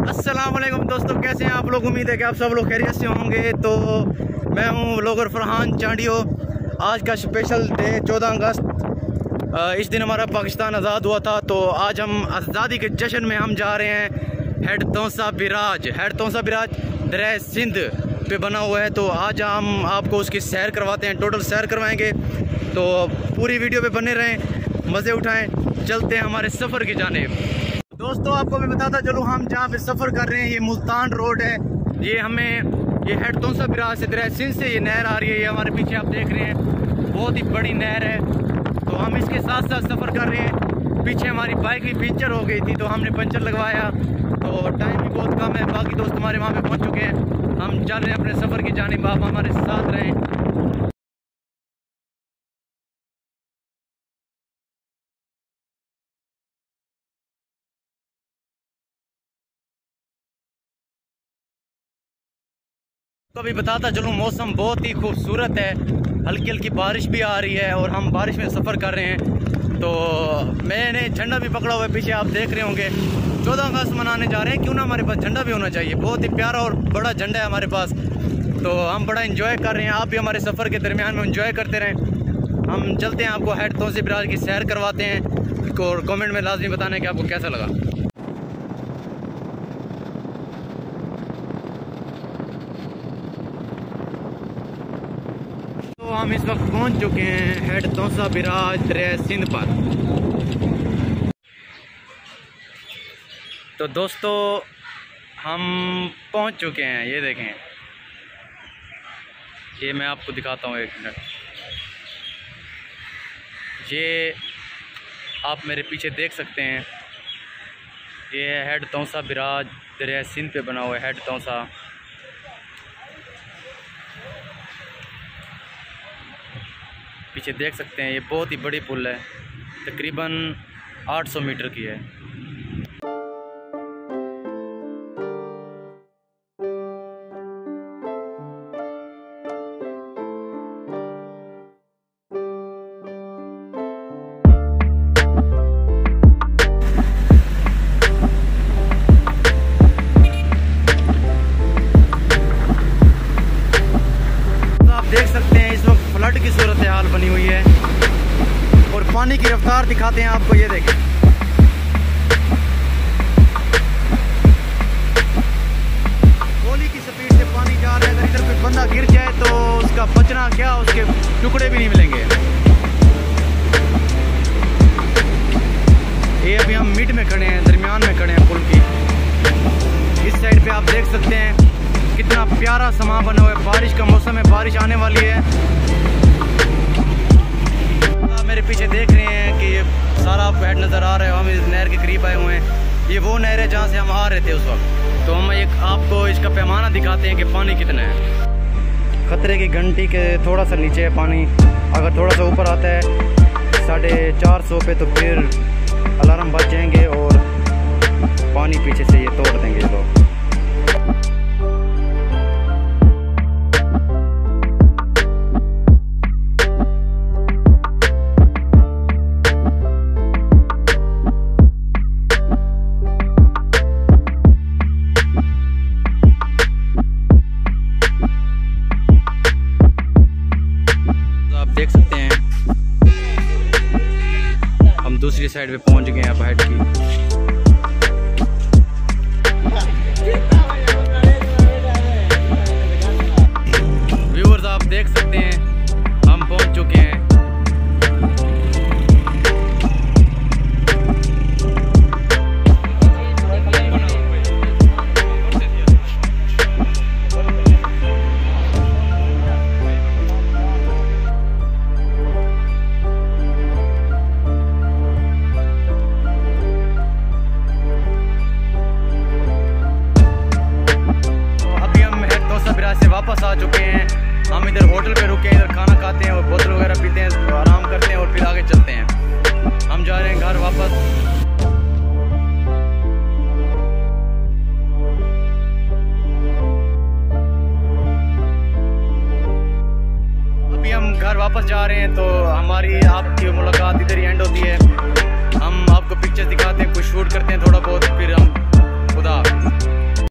असलम दोस्तों, कैसे हैं आप लोग? उम्मीद है कि आप सब लोग खैरियत से होंगे। तो मैं हूँ व्लॉगर फरहान चांडियो आज का स्पेशल डे 14 अगस्त। इस दिन हमारा पाकिस्तान आज़ाद हुआ था तो आज हम आज़ादी के जश्न में हम जा रहे हैं। Head Taunsa barrage, head Taunsa barrage दर सिंध पे बना हुआ है। तो आज हम आपको उसकी सैर करवाते हैं टोटल सैर करवाएँगे। तो पूरी वीडियो पे बने रहें, मज़े उठाएँ, चलते हैं हमारे सफ़र की जाने दोस्तों, आपको मैं बताता चलूँ, हम जहाँ पे सफ़र कर रहे हैं, ये मुल्तान रोड है। ये हमें, ये हेड तोसा बिराज से दर सिंध से ये नहर आ रही है, ये हमारे पीछे आप देख रहे हैं। बहुत ही बड़ी नहर है। तो हम इसके साथ साथ सफ़र कर रहे हैं। पीछे हमारी बाइक भी पंचर हो गई थी तो हमने पंचर लगवाया। तो टाइम भी बहुत कम है, बाकी दोस्त हमारे वहाँ पे पहुँच चुके हैं। हम चल रहे हैं अपने सफ़र की जाने आप हमारे साथ रहें। तो अभी बताता चलूँ, मौसम बहुत ही खूबसूरत है। हल्की हल्की बारिश भी आ रही है और हम बारिश में सफ़र कर रहे हैं। तो मैंने झंडा भी पकड़ा हुआ है, पीछे आप देख रहे होंगे। चौदह अगस्त मनाने जा रहे हैं, क्यों ना हमारे पास झंडा भी होना चाहिए? बहुत ही प्यारा और बड़ा झंडा है हमारे पास। तो हम बड़ा इन्जॉय कर रहे हैं, आप भी हमारे सफ़र के दरमियान में इन्जॉय करते रहें। हम चलते हैं आपको हेड तोसी बिराज की सैर करवाते हैं। और कमेंट में लाजमी बताना कि आपको कैसा लगा। हम इस वक्त पहुँच चुके हैं हेड तोसा बिराज दरिया सिंध पर। तो दोस्तों, हम पहुँच चुके हैं, ये देखें। ये मैं आपको दिखाता हूँ एक मिनट। ये आप मेरे पीछे देख सकते हैं। ये हेड तोसा बिराज दरिया सिंध पे बना हुआ है, हेड तोसा पीछे देख सकते हैं, ये बहुत ही बड़ी पुल है। तकरीबन 800 मीटर की है। पानी की रफ्तार दिखाते हैं आपको, ये देखें। गोली की स्पीड से पानी जा रहा है इधर कोई बंदा गिर जाए तो उसका बचना क्या, उसके टुकड़े भी नहीं मिलेंगे। ये अभी हम मिड में खड़े हैं, दरमियान में खड़े हैं पुल की। इस साइड पे आप देख सकते हैं, कितना प्यारा समा बना हुआ है। बारिश का मौसम है, बारिश आने वाली है। मेरे पीछे देख रहे सारा आपको हेड नज़र आ रहा है, हम इस नहर के करीब आए हुए हैं। ये वो नहर है जहाँ से हम आ रहे थे उस वक्त। तो हम एक आपको इसका पैमाना दिखाते हैं कि पानी कितना है। खतरे की घंटी के थोड़ा सा नीचे है पानी। अगर थोड़ा सा ऊपर आता है, साढ़े चार सौ पे तो फिर अलार्म बच जाएँगे और पानी पीछे से ये तोड़ दूसरी साइड पे पहुँच गए हैं अब हेड की। वापस आ चुके हैं। हम इधर होटल पे रुके हैं, इधर खाना खाते हैं और बोतल वगैरह पीते हैं, आराम करते हैं और फिर आगे चलते हैं। हम जा रहे हैं घर वापस। घर वापस जा रहे हैं तो हमारी आपकी मुलाकात इधर ही एंड होती है। हम आपको पिक्चर दिखाते हैं, कुछ शूट करते हैं थोड़ा बहुत, फिर हम खुदा।